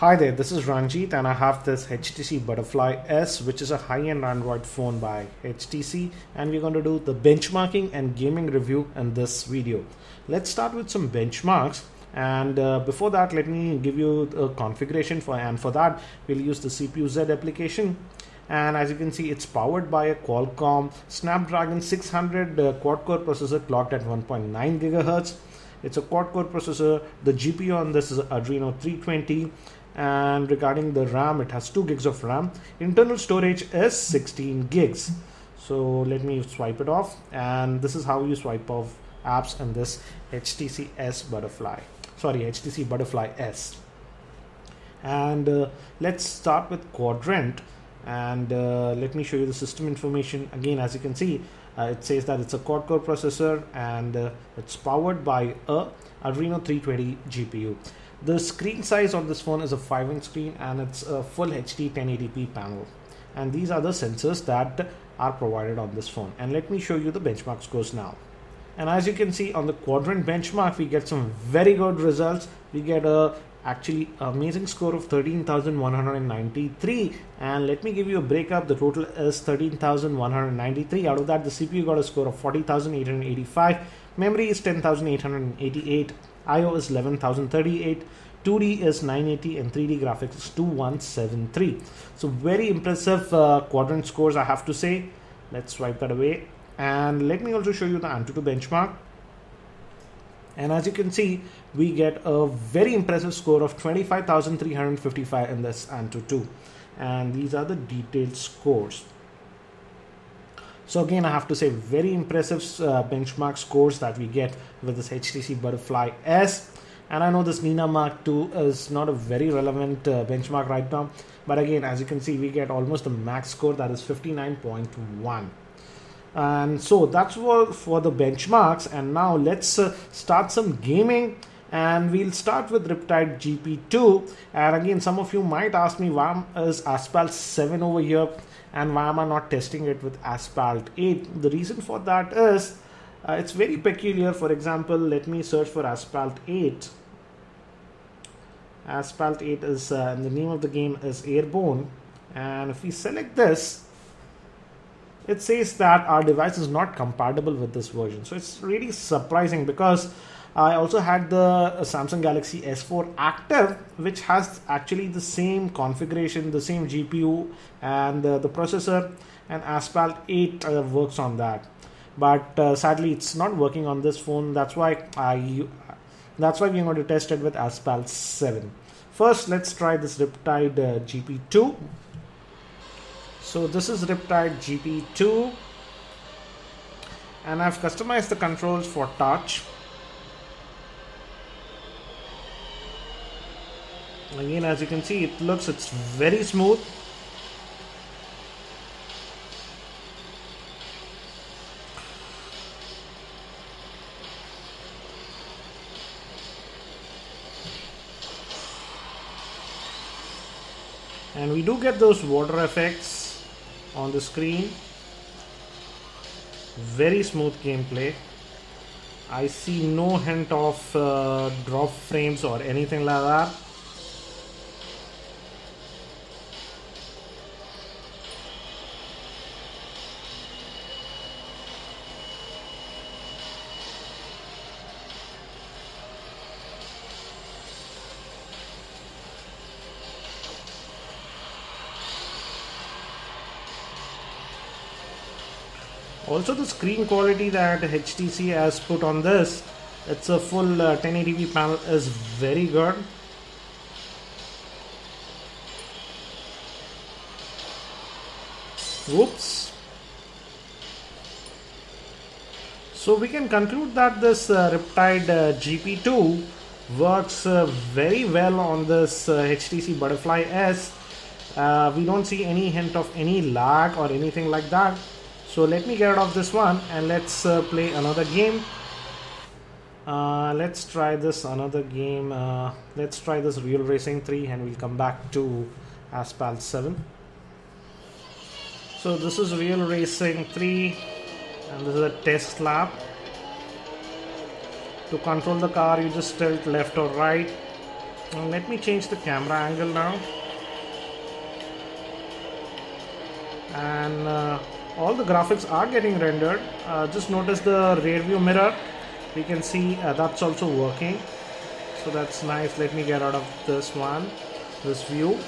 Hi there, this is Ranjit and I have this HTC Butterfly S which is a high-end Android phone by HTC and we're going to do the benchmarking and gaming review in this video. Let's start with some benchmarks and uh, before that let me give you a configuration for and for that we'll use the CPU Z application. And as you can see it's powered by a Qualcomm Snapdragon 600 uh, quad core processor clocked at 1.9 gigahertz. It's a quad core processor. The GPU on this is Adreno 320 and regarding the RAM it has 2 gigs of RAM. Internal storage is 16 gigs. So let me swipe it off. And this is how you swipe off apps in this HTC S Butterfly. Sorry HTC Butterfly S. And uh, let's start with Quadrant. And uh, let me show you the system information. Again as you can see uh, it says that it's a quad core processor and uh, it's powered by a Adreno 320 GPU the screen size on this phone is a 5 inch screen and it's a full HD 1080p panel. And these are the sensors that are provided on this phone. And let me show you the benchmark scores now. And as you can see on the quadrant benchmark, we get some very good results. We get a actually amazing score of 13,193 and let me give you a breakup the total is 13,193 out of that the CPU got a score of 40,885 memory is 10,888 IO is 11,038 2D is 980 and 3D graphics is 2173 so very impressive uh, quadrant scores I have to say. Let's swipe that away. And let me also show you the Antutu benchmark. And as you can see we get a very impressive score of 25,355 in this Antutu. And these are the detailed scores so again, I have to say very impressive uh, benchmark scores that we get with this HTC Butterfly S. And I know this NenaMark2 is not a very relevant uh, benchmark right now. But again, as you can see, we get almost the max score that is 59.1. And so that's all for the benchmarks. And now let's uh, start some gaming and we'll start with Riptide GP2 and again some of you might ask me why is Asphalt 7 over here and why am I not testing it with Asphalt 8? The reason for that is uh, it's very peculiar. For example, let me search for Asphalt 8. Asphalt 8 is uh, the name of the game is Airborne, and if we select this, it says that our device is not compatible with this version. So it's really surprising because I also had the Samsung Galaxy S4 active, which has actually the same configuration, the same GPU, and uh, the processor. And Asphalt 8 uh, works on that, but uh, sadly, it's not working on this phone. That's why I. That's why we're going to test it with Asphalt 7. First, let's try this Riptide uh, GP2. So this is Riptide GP2 and I've customized the controls for touch again as you can see it looks it's very smooth. And we do get those water effects on the screen. Very smooth gameplay. I see no hint of uh, drop frames or anything like that also the screen quality that HTC has put on this it's a full uh, 1080p panel is very good. Whoops so we can conclude that this uh, Riptide uh, GP2 works uh, very well on this HTC uh, Butterfly S. Uh, we don't see any hint of any lag or anything like that so let me get out of this one and let's uh, play another game. Uh, let's try this another game. Uh, let's try this real racing 3 and we'll come back to asphalt 7 so this is real racing 3 and this is a test lap. To control the car you just tilt left or right. Let me change the camera angle now. And uh, all the graphics are getting rendered. Uh, just notice the rear view mirror. We can see uh, that's also working. So that's nice. Let me get out of this one, this view.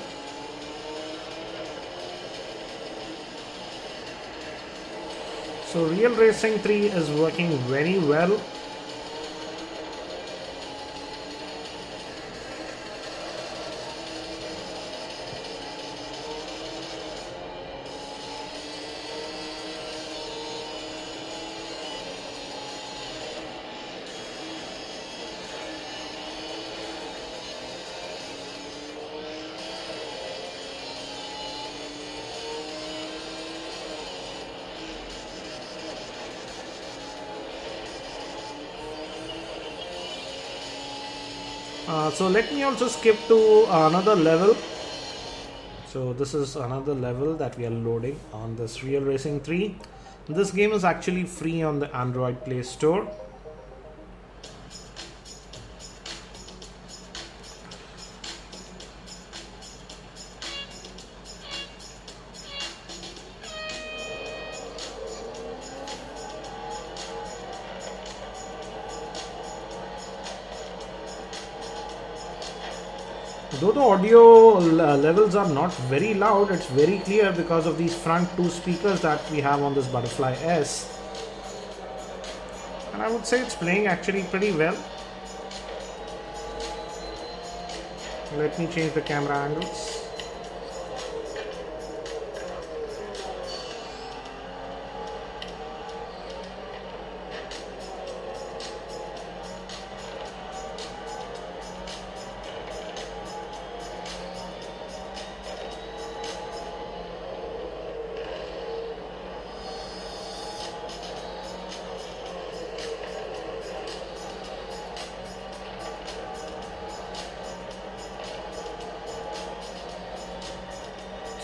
So Real Racing 3 is working very well Uh, so let me also skip to another level. So this is another level that we are loading on this real racing 3 this game is actually free on the android play store Though the audio uh, levels are not very loud, it's very clear because of these front two speakers that we have on this Butterfly S. And I would say it's playing actually pretty well. Let me change the camera angles.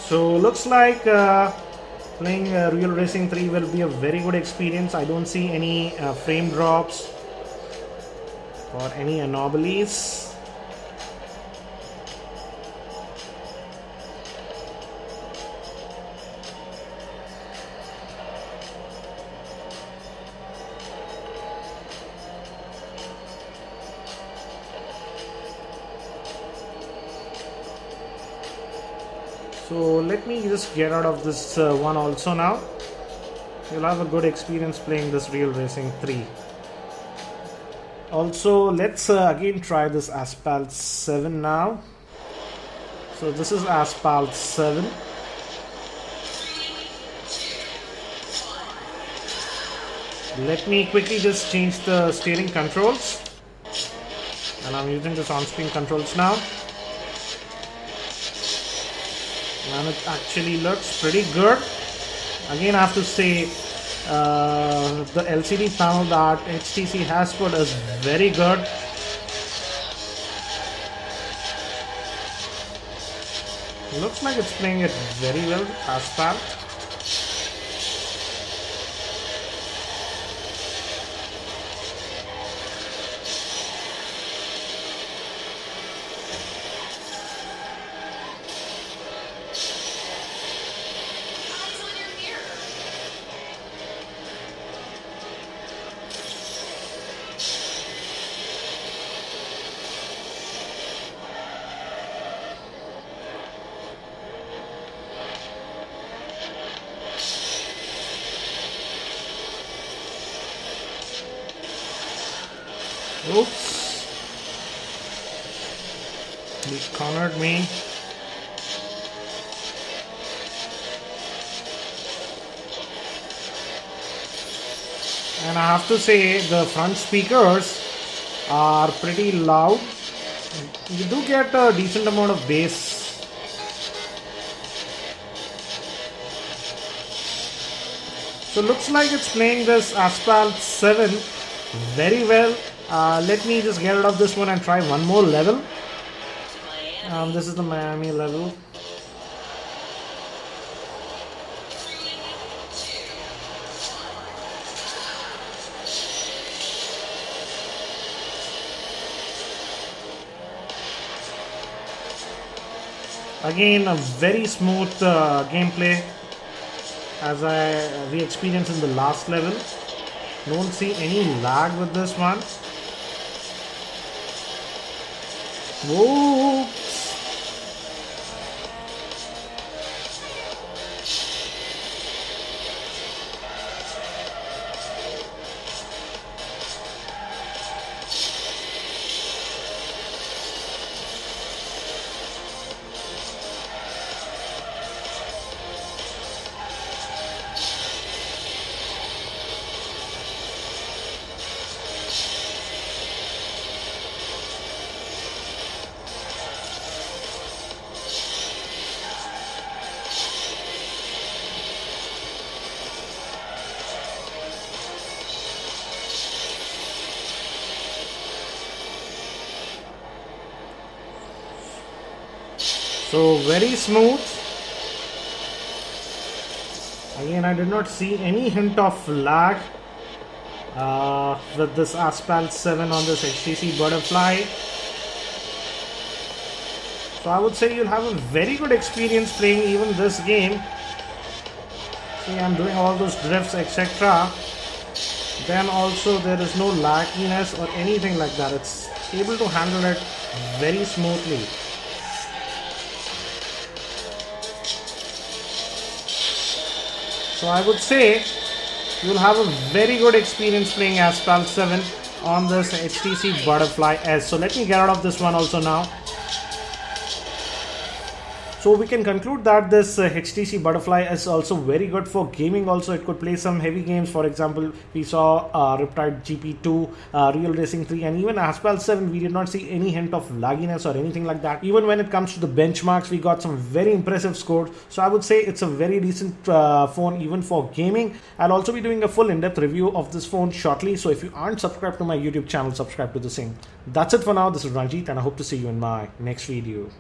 So looks like uh, playing uh, Real Racing 3 will be a very good experience. I don't see any uh, frame drops or any anomalies. So let me just get out of this uh, one also now. You'll have a good experience playing this real racing 3 also let's uh, again try this asphalt 7 now. So this is asphalt 7 let me quickly just change the steering controls. And I'm using this on-screen controls now and it actually looks pretty good again I have to say uh, the LCD panel that HTC has put is very good looks like it's playing it very well asphalt Oops. Cornered me. And I have to say the front speakers are pretty loud. You do get a decent amount of bass. So looks like it's playing this Asphalt 7 very well uh, let me just get out of this one and try one more level um, this is the Miami level Again, a very smooth uh, gameplay as I we experienced in the last level. Don't see any lag with this one. Whoa! So very smooth. Again, I did not see any hint of lag uh, with this Asphalt 7 on this HTC Butterfly. So I would say you'll have a very good experience playing even this game. See, I'm doing all those drifts, etc. Then also there is no lagginess or anything like that. It's able to handle it very smoothly. So I would say you'll have a very good experience playing Asphalt 7 on this HTC Butterfly S. So let me get out of this one also now. So we can conclude that this uh, HTC Butterfly is also very good for gaming also. It could play some heavy games. For example, we saw uh, Riptide GP2, uh, Real Racing 3 and even Asphalt 7. We did not see any hint of lagginess or anything like that. Even when it comes to the benchmarks, we got some very impressive scores. So I would say it's a very decent uh, phone even for gaming. I'll also be doing a full in-depth review of this phone shortly. So if you aren't subscribed to my YouTube channel, subscribe to the same. That's it for now. This is Ranjit and I hope to see you in my next video.